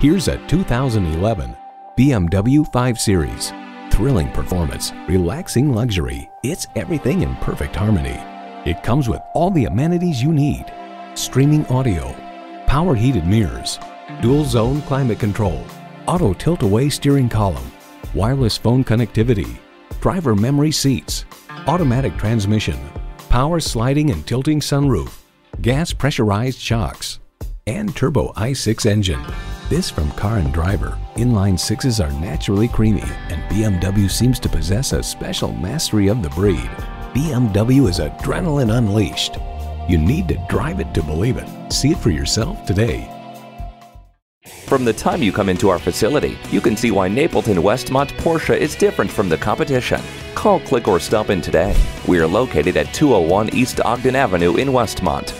Here's a 2011 BMW 5 Series. Thrilling performance, relaxing luxury. It's everything in perfect harmony. It comes with all the amenities you need. Streaming audio, power heated mirrors, dual zone climate control, auto tilt away steering column, wireless phone connectivity, driver memory seats, automatic transmission, power sliding and tilting sunroof, gas pressurized shocks, and turbo i6 engine. This from car and driver. Inline sixes are naturally creamy, and BMW seems to possess a special mastery of the breed. BMW is adrenaline unleashed. You need to drive it to believe it. See it for yourself today. From the time you come into our facility, you can see why Napleton Westmont Porsche is different from the competition. Call, click, or stop in today. We are located at 201 East Ogden Avenue in Westmont.